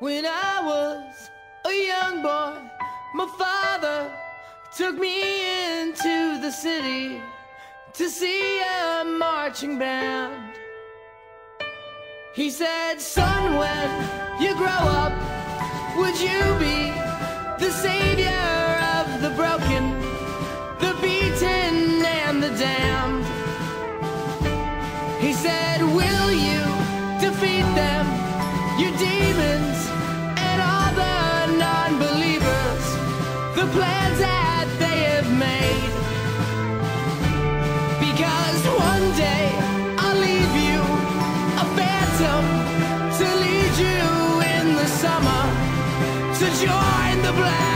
When I was a young boy, my father took me into the city to see a marching band. He said, Son, when you grow up, would you be the savior of the broken, the beaten, and the damned? He said, Will you defeat them, your demons, and all the non believers, the plans that they have made? Because one day I'll leave you a phantom to lead you in the summer to join the black.